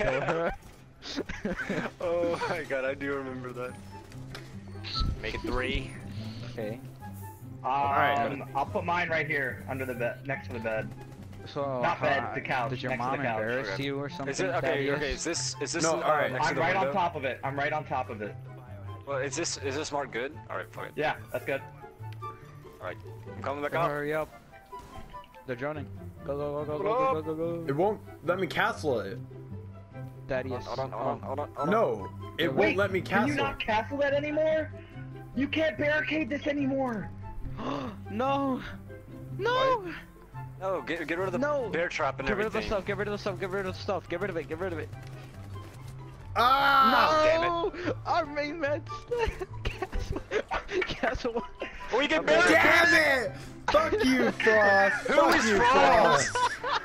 oh my god, I do remember that. Make it three. okay. Um, Alright. I'll put mine right here under the bed, next to the bed. So, Not bed, uh, the couch, Did your next to mom the couch. embarrass Okay. you or something? Is it okay? Thaddeus? Okay, is this is this No, uh, alright. next I'm the right window? on top of it. I'm right on top of it. Well, is this is this mark good? All right, fuck it. Yeah, that's good. All right, I'm coming back up. Hurry up. They're droning. Go, go, go, go, go, go, go, It go, go. won't let me castle it. Thaddeus. Hold on, hold on, hold on, hold on. No, it Wait, won't let me castle. Can you not castle that anymore? You can't barricade this anymore. no! No! No, get get rid of the No. bear trap and Get rid of the stuff, get rid of the stuff, get rid of the stuff, get rid of it, get rid of it. Ah! damn no! Our main meds! Castle! Castle! We can Okay. barricade. Damn it! Fuck you, Frost! Who Fuck is you, Frost?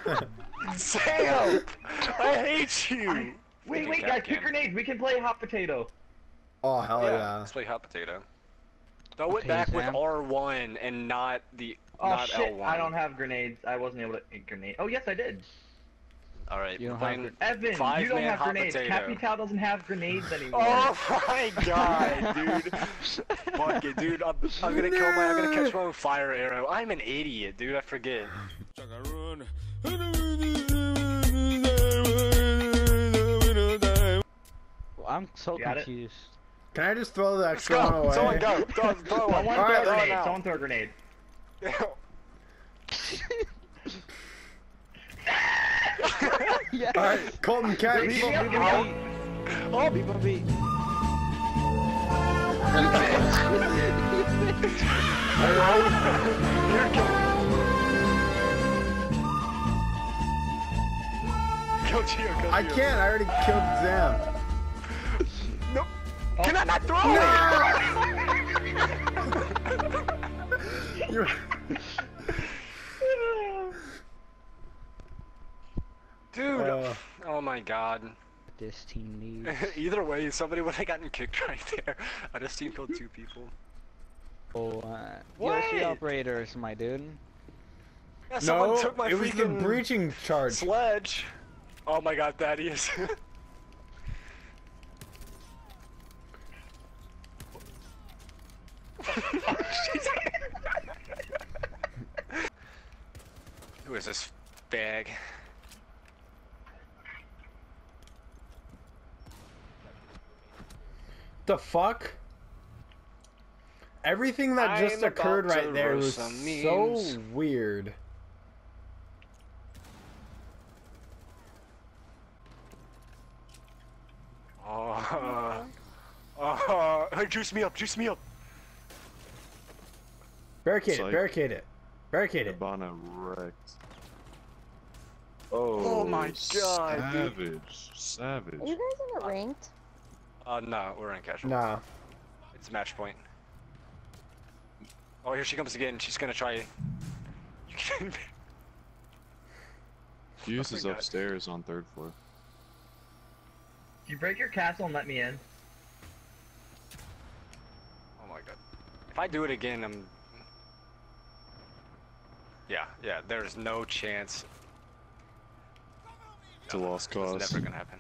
Frost! Sam, I hate you. Wait, wait, guys, pick grenades. We can play hot potato. Oh hell yeah, yeah! let's play hot potato. Throw it Okay, back with R1 and not the Oh not shit! L1. I don't have grenades. I wasn't able to get grenade. Oh yes, I did. All right, You we're don't have. Evan, Five you don't have grenades. potato. Capital doesn't have grenades anymore. Oh my god, dude! Fuck it, dude. I'm, I'm gonna kill my. I'm gonna catch my own fire arrow. I'm an idiot, dude. I forget. I'm so Got it? confused. Can I just throw the Let's extra one go. away? Someone go. Throw, throw one. Someone All throw right, a throw it grenade. Someone throw a grenade. yes! Alright, Colton, catch! Leave Leave me him, up, leave give him me be. up. Oh, Leave him be. Here, kill. Go Gio, I can't. I already killed Zam. Nope. Can I not throw it? You- Dude. Uh. oh my god. This team needs. Either way, somebody would have gotten kicked right there. I just team killed two people. Oh, uh, What? DLC operators, my dude. Yeah, someone no, took my it was the breaching charge. sledge. Oh my god, Thaddeus. Who is this bag? The fuck? Everything that just I'm occurred right there was so weird. Oh, oh, hey, juice me up, juice me up. Barricade it, barricade it. Barricade it. Ibana wrecked. Oh, Oh my God, dude. Savage, savage. Are you guys in a ranked? Uh, no, we're in casual. Nah. It's match point. Oh, here she comes again. She's gonna try. You can. Hughes Oh is upstairs on third floor. You break your castle and let me in. Oh my god. If I do it again, I'm. Yeah, yeah. There's no chance. It's a lost It's cause. never gonna happen.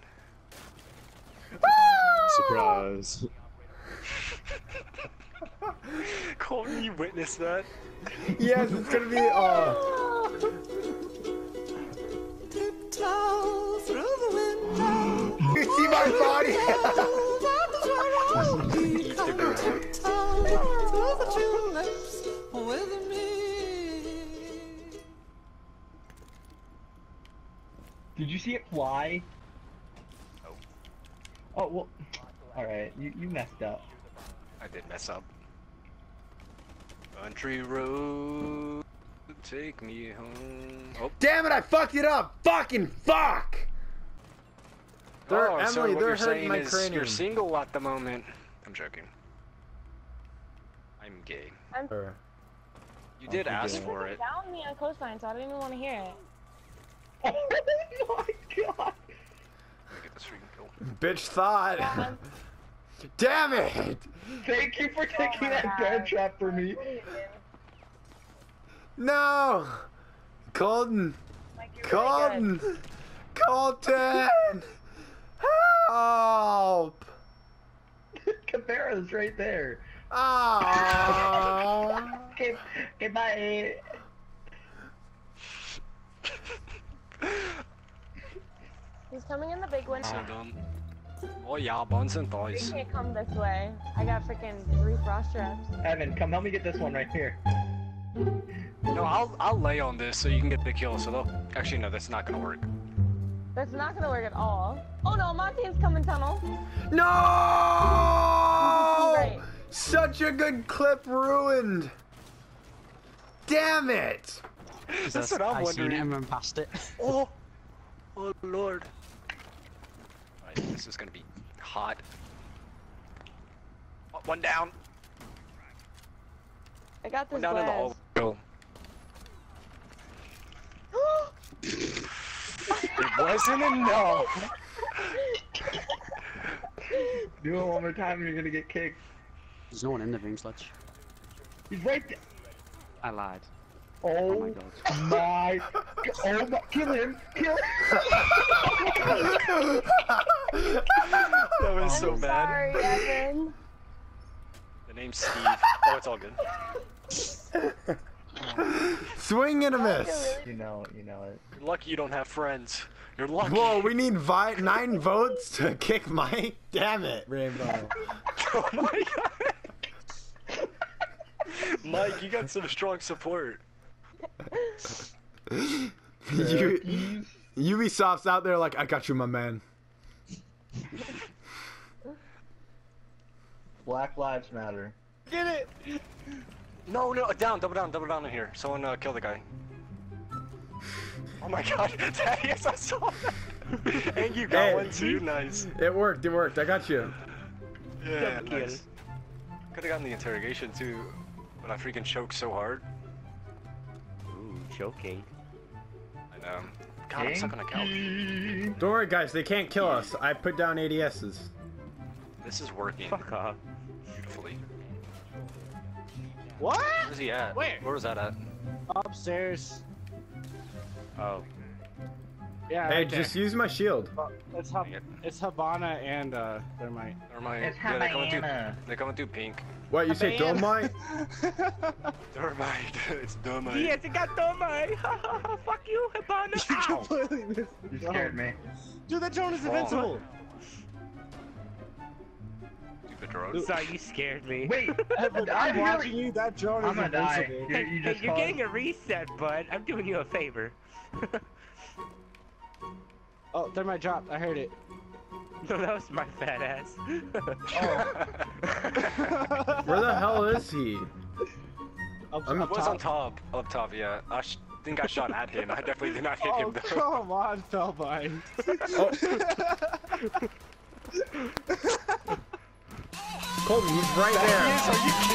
Surprise. Colton, you witnessed that? Yes, it's gonna be. Uh, you see my body? You see it fly? No. Oh well. All right, you you messed up. I did mess up. Country road, take me home. Oh, Damn it! I fucked it up. Fucking fuck. They're, oh, so Emily, what they're you're hurting saying my is cranium. You're single at the moment. I'm joking. I'm gay. Or- You did Okay, ask good. for it. Down me on coastline, so I didn't even want to hear it. Oh my god! Get killed. Bitch thought. Damn it! Thank you for taking oh that dead trap for me. No! Colton! Like Colton! Colton! Help! Cabrera's right there. Oh. okay, goodbye. He's coming in the big one. So dumb. Oh yeah, buns and You thighs. can't come this way. I got freaking three frost traps. Evan, come help me get this one right here. No, I'll I'll lay on this so you can get the kill. So they'll actually no, that's not gonna work. That's not gonna work at all. Oh no, my team's coming tunnel. No! Right. Such a good clip ruined. Damn it! That's what I'm I seen him wondering. and ran past it. Oh, oh lord. Alright, this is gonna be hot. Oh, One down. I got this One down in the glass. hole. It wasn't enough. Do it one more time and you're gonna get kicked. There's no one in the room, Sludge. He's right there. I lied. Oh, Oh my god. my. Oh my. Kill him. Kill him. That was so I'm bad. sorry, Evan. The name's Steve. Oh, it's all good. Swing and a feel miss. You know, you know it. You're lucky you don't have friends. You're lucky. Whoa, we need vi- nine votes to kick Mike. Damn it, Rainbow. oh my god. Mike, you got some strong support. You, Ubisoft's out there like, I got you, my man. Black Lives Matter. Get it! No, no, down, double down, double down in here. Someone uh, kill the guy. Oh my god, Thaddeus, I saw that! and you got Hey. one too, nice. It worked, it worked. I got you. Yeah, nice. Could've gotten the interrogation too, but I freaking choked so hard. Ooh, choking. I know. God, I'm stuck on a couch. Don't worry, guys. They can't kill us. I put down ADSs. This is working Fuck off. beautifully. What? Where's he at? Where? Where was that at? Upstairs. Oh. Yeah, Hey, right there. just use my shield. It's Hab- Dang it. it's Habana and uh, Thermite. Never mind. It's yeah, they're coming through. They're coming through pink. What, you say Man. Dolomite? Never mind. it's dumb. Yes, I got Domai. Fuck you, Habana. Ow. completely missed You scared me. Dude, that drone is Wrong. invincible. Stupid drone. Sorry, you scared me. Wait, Evan, I I'm really- watching you. That drone I'm is gonna die. invincible. You, Hey, you hey, just you're getting a reset, bud. I'm doing you a favor. Oh, Thermite dropped. I heard it. no, that was my fat ass. Oh. Where the hell is he? Up, I'm- up was top. on top. Up top, yeah. I sh think I shot at him. I definitely did not hit Oh, him though. come on, Felbine. Oh. Colton, he's right there. Are you kidding me?